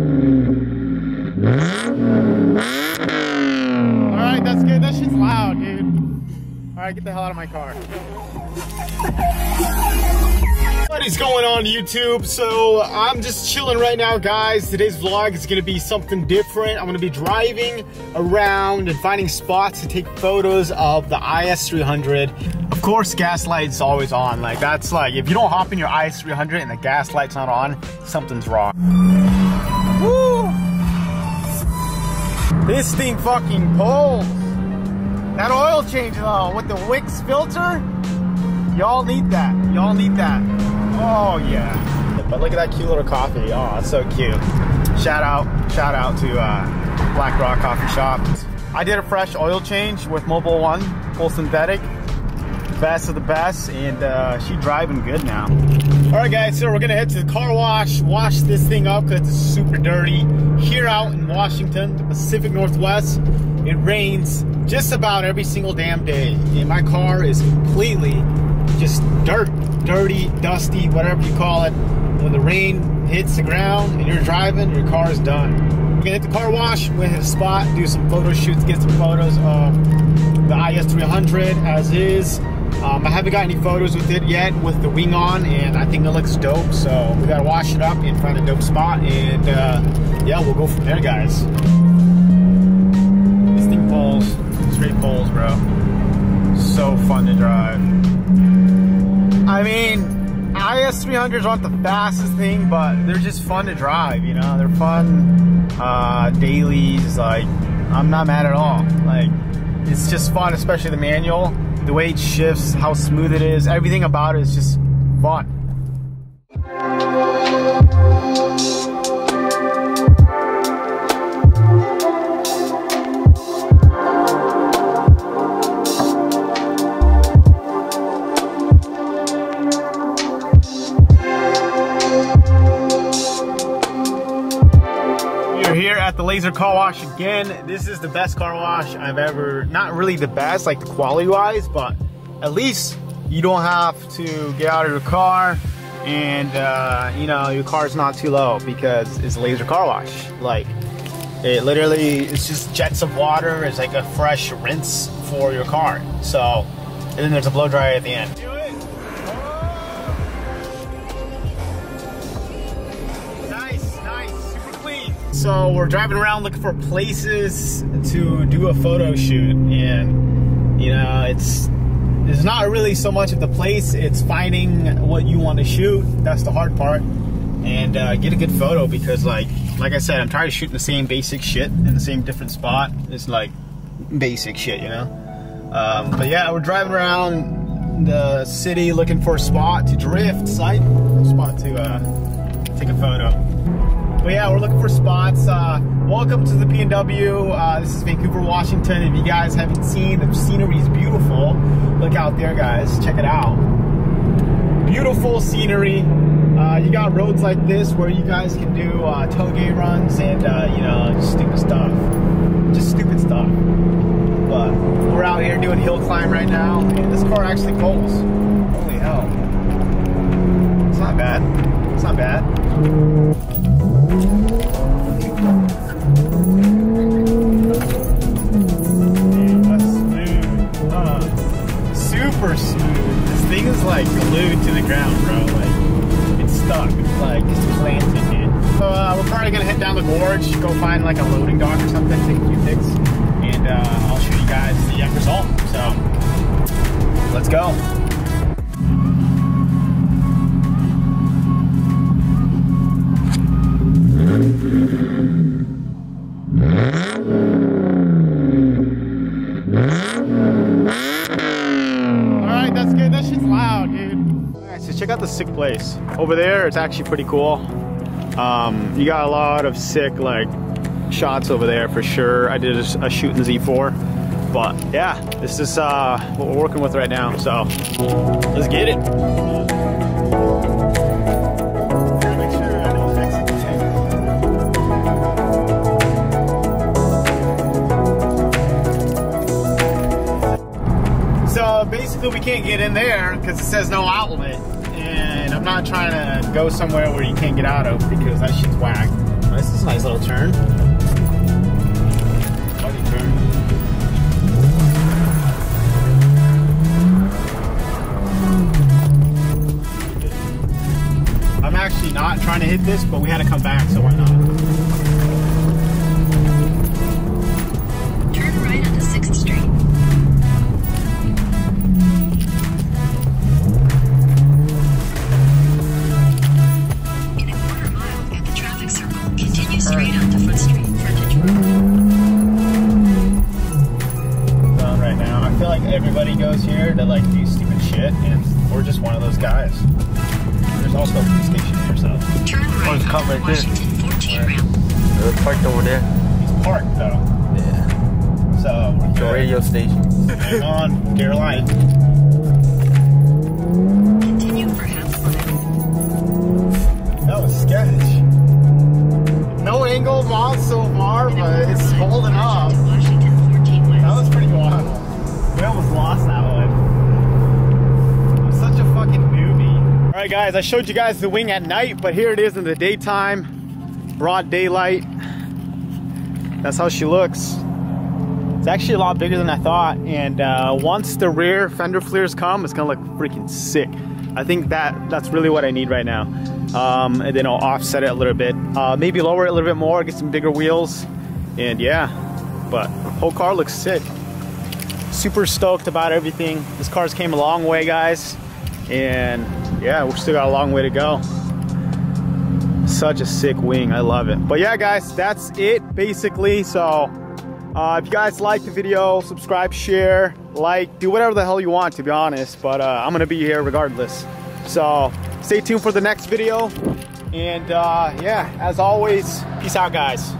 Alright, that's good. That shit's loud, dude. Alright, get the hell out of my car. What is going on YouTube? So I'm just chilling right now guys. Today's vlog is gonna be something different. I'm gonna be driving around and finding spots to take photos of the IS300. Of course gas light's always on. Like that's like, if you don't hop in your IS300 and the gas light's not on, something's wrong. Woo! This thing fucking pulls. That oil change though, with the Wix filter, y'all need that. Y'all need that. Oh yeah. But look at that cute little coffee. Oh, it's so cute. Shout out, shout out to uh, Black Rock Coffee Shop. I did a fresh oil change with Mobil 1, full synthetic. Best of the best, and uh, she driving good now. All right guys, so we're gonna head to the car wash, wash this thing up because it's super dirty. Here out in Washington, the Pacific Northwest, it rains just about every single damn day. And my car is completely just dirt, dirty, dusty, whatever you call it. When the rain hits the ground and you're driving, your car is done. We're gonna hit the car wash, we're gonna hit a spot, do some photo shoots, get some photos of the IS300 as is. Um, I haven't got any photos with it yet with the wing on and I think it looks dope. So we gotta wash it up and find a dope spot and uh, yeah, we'll go from there guys. This thing pulls, straight pulls bro. So fun to drive. I mean, IS300s aren't the fastest thing, but they're just fun to drive, you know? They're fun uh, dailies, like, I'm not mad at all. Like, it's just fun, especially the manual. The way it shifts, how smooth it is, everything about it is just fun. The laser car wash again. This is the best car wash I've ever, not really the best, like the quality wise, but at least you don't have to get out of your car and uh, you know, your car's not too low because it's a laser car wash. Like it literally, it's just jets of water. It's like a fresh rinse for your car. So, and then there's a blow dryer at the end. So we're driving around looking for places to do a photo shoot, and you know, it's it's not really so much of the place; it's finding what you want to shoot. That's the hard part, and uh, get a good photo because, like, like I said, I'm tired of shooting the same basic shit in the same different spot. It's like basic shit, you know. Um, but yeah, we're driving around the city looking for a spot to drift, site spot to uh, take a photo. But yeah, we're looking for spots. Uh, welcome to the PNW. Uh, this is Vancouver, Washington. If you guys haven't seen, the scenery is beautiful. Look out there, guys. Check it out. Beautiful scenery. Uh, you got roads like this where you guys can do uh, tailgate runs and, uh, you know, just stupid stuff. Just stupid stuff. But we're out here doing hill climb right now, and this car actually pulls. Holy hell. It's not bad. It's not bad. Like glued to the ground, bro. Like, it's stuck. Like, it's planted, dude. So, uh, we're probably gonna head down the gorge, go find like a loading dock or something, take a few pics, The sick place. Over there, it's actually pretty cool. Um, you got a lot of sick, like, shots over there for sure. I did a, a shoot in Z4. But yeah, this is uh, what we're working with right now. So let's get it. So basically, we can't get in there because it says no outlet, I'm not trying to go somewhere where you can't get out of because that shit's whack. This is a nice little turn. Funny turn. I'm actually not trying to hit this, but we had to come back, so why not? Traffic circle, continue straight onto Foot Street, frontage road. Down right now. I feel like everybody goes here to like do stupid shit, and we're just one of those guys. There's also a police station here, so Turn right oh, it's cut onto right there. Washington 14 ramp. They're parked over there. he's parked though. Yeah. So we're The radio station. Hang on, Caroline. Mod so far, but it's holding up. into Washington 14 west. That was pretty wild. We almost lost that one. I'm such a fucking newbie. All right, guys, I showed you guys the wing at night, but here it is in the daytime, broad daylight. That's how she looks. It's actually a lot bigger than I thought, and uh, once the rear fender flares come, it's gonna look freaking sick. I think that that's really what I need right now. Um, and then I'll offset it a little bit, uh, maybe lower it a little bit more, get some bigger wheels, and yeah. But whole car looks sick. Super stoked about everything. This car's came a long way, guys, and yeah, we've still got a long way to go. Such a sick wing, I love it. But yeah, guys, that's it basically. So. Uh, if you guys like the video, subscribe, share, like, do whatever the hell you want, to be honest. But uh, I'm gonna be here regardless. So stay tuned for the next video. And uh, yeah, as always, peace out, guys.